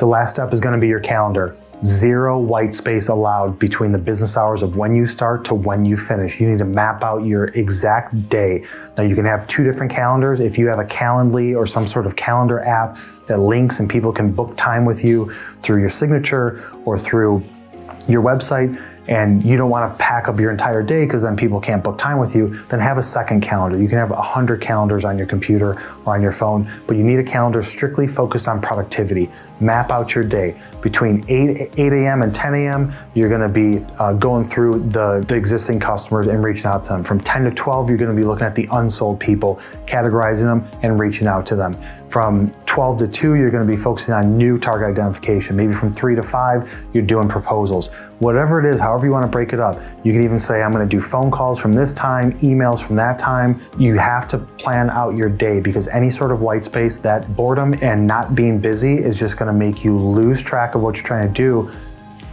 The last step is going to be your calendar. Zero white space allowed between the business hours of when you start to when you finish. You need to map out your exact day. Now, you can have two different calendars. If you have a Calendly or some sort of calendar app that links and people can book time with you through your signature or through your website, and you don't want to pack up your entire day because then people can't book time with you, then have a second calendar. You can have 100 calendars on your computer or on your phone, but you need a calendar strictly focused on productivity. Map out your day. Between 8, 8 a.m. and 10 a.m., you're going to be uh, going through the, the existing customers and reaching out to them. From 10 to 12, you're going to be looking at the unsold people, categorizing them, and reaching out to them. From 12 to 2, you're going to be focusing on new target identification. Maybe from 3 to 5, you're doing proposals. Whatever it is, however you want to break it up. You can even say, I'm going to do phone calls from this time, emails from that time. You have to plan out your day because any sort of white space, that boredom and not being busy is just going to make you lose track of what you're trying to do,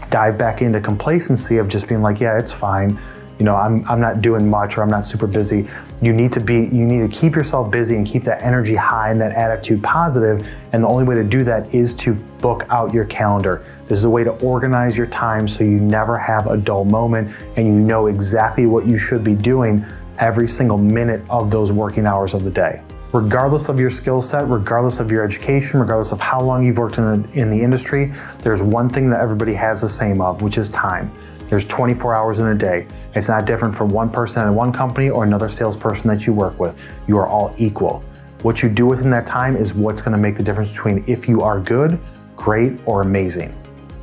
dive back into complacency of just being like, yeah, it's fine you know, I'm, I'm not doing much or I'm not super busy. You need to be, you need to keep yourself busy and keep that energy high and that attitude positive. And the only way to do that is to book out your calendar. This is a way to organize your time so you never have a dull moment and you know exactly what you should be doing every single minute of those working hours of the day. Regardless of your skill set, regardless of your education, regardless of how long you've worked in the, in the industry, there's one thing that everybody has the same of, which is time. There's 24 hours in a day. It's not different from one person in one company or another salesperson that you work with. You are all equal. What you do within that time is what's going to make the difference between if you are good, great, or amazing.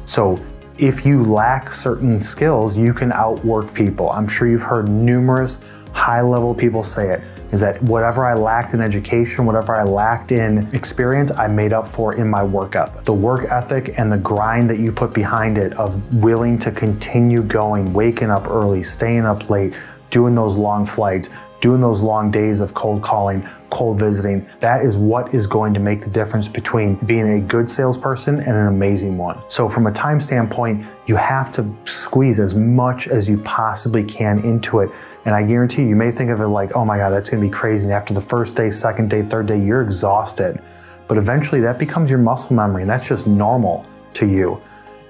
So if you lack certain skills, you can outwork people. I'm sure you've heard numerous high level people say it is that whatever I lacked in education, whatever I lacked in experience, I made up for in my work. The work ethic and the grind that you put behind it of willing to continue going, waking up early, staying up late, doing those long flights, doing those long days of cold calling, cold visiting, that is what is going to make the difference between being a good salesperson and an amazing one. So, from a time standpoint, you have to squeeze as much as you possibly can into it. And I guarantee you, you may think of it like, oh my God, that's going to be crazy. And after the first day, second day, third day, you're exhausted. But eventually, that becomes your muscle memory, and that's just normal to you.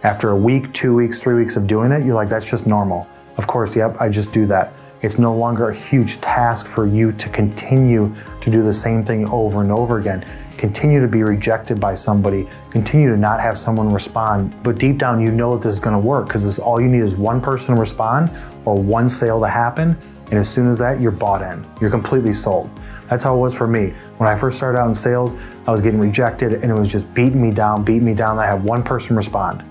After a week, two weeks, three weeks of doing it, you're like, that's just normal. Of course, yep, I just do that. It's no longer a huge task for you to continue to do the same thing over and over again. Continue to be rejected by somebody, continue to not have someone respond, but deep down you know that this is going to work because all you need is one person to respond or one sale to happen. And as soon as that, you're bought in, you're completely sold. That's how it was for me. When I first started out in sales, I was getting rejected and it was just beating me down, beating me down. I had one person respond.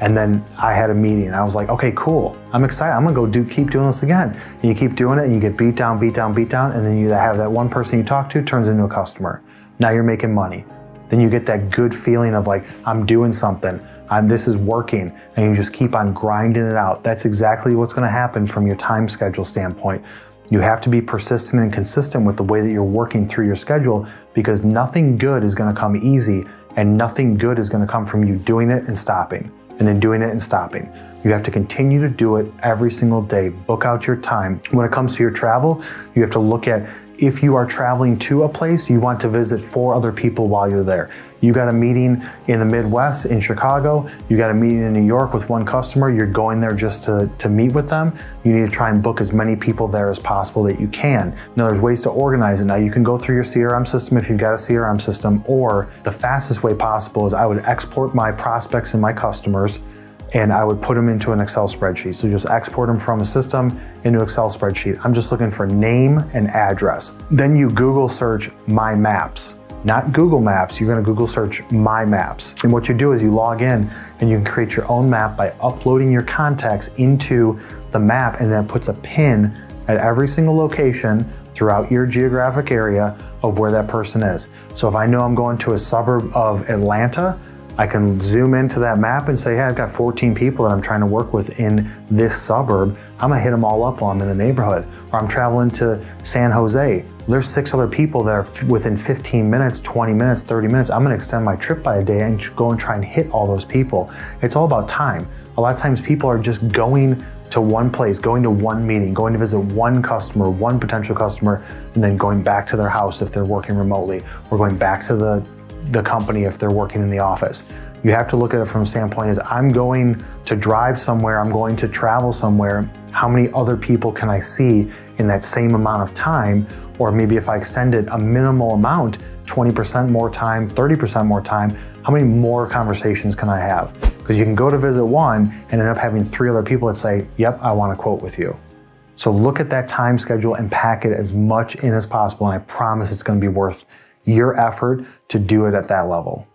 And then I had a meeting. I was like, okay, cool. I'm excited. I'm gonna go do keep doing this again. And you keep doing it and you get beat down, beat down, beat down, and then you have that one person you talk to turns into a customer. Now you're making money. Then you get that good feeling of like, I'm doing something. I'm, this is working. And you just keep on grinding it out. That's exactly what's gonna happen from your time schedule standpoint. You have to be persistent and consistent with the way that you're working through your schedule because nothing good is going to come easy and nothing good is going to come from you doing it and stopping and then doing it and stopping. You have to continue to do it every single day. Book out your time. When it comes to your travel, you have to look at if you are traveling to a place, you want to visit four other people while you're there. You got a meeting in the Midwest in Chicago, you got a meeting in New York with one customer, you're going there just to, to meet with them. You need to try and book as many people there as possible that you can. Now, there's ways to organize it. Now, you can go through your CRM system if you've got a CRM system, or the fastest way possible is I would export my prospects and my customers and I would put them into an Excel spreadsheet. So just export them from a system into Excel spreadsheet. I'm just looking for name and address. Then you Google search my maps. Not Google Maps, you're gonna Google search My Maps. And what you do is you log in and you can create your own map by uploading your contacts into the map and then puts a pin at every single location throughout your geographic area of where that person is. So if I know I'm going to a suburb of Atlanta, I can zoom into that map and say, hey, I've got 14 people that I'm trying to work with in this suburb. I'm gonna hit them all up while I'm in the neighborhood. Or I'm traveling to San Jose. There's six other people that are within 15 minutes, 20 minutes, 30 minutes. I'm gonna extend my trip by a day and go and try and hit all those people. It's all about time. A lot of times people are just going to one place, going to one meeting, going to visit one customer, one potential customer, and then going back to their house if they're working remotely, or going back to the, the company if they're working in the office. You have to look at it from a standpoint is I'm going to drive somewhere, I'm going to travel somewhere. How many other people can I see in that same amount of time? Or maybe if I extend it a minimal amount, 20% more time, 30% more time, how many more conversations can I have? Because you can go to visit one and end up having three other people that say, Yep, I want to quote with you. So look at that time schedule and pack it as much in as possible. And I promise it's going to be worth your effort to do it at that level.